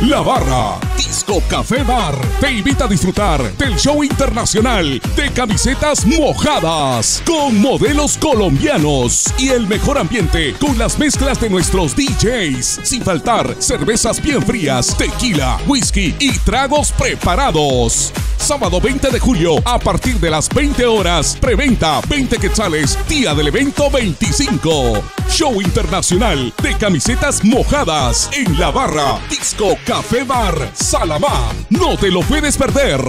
La Barra Disco Café Bar te invita a disfrutar del show internacional de camisetas mojadas con modelos colombianos y el mejor ambiente con las mezclas de nuestros DJs. Sin faltar cervezas bien frías, tequila, whisky y tragos preparados. Sábado 20 de julio a partir de las 20 horas. Preventa 20 quetzales, día del evento 25. Show internacional de camisetas mojadas en la barra Disco Café Bar Salamá. No te lo puedes perder.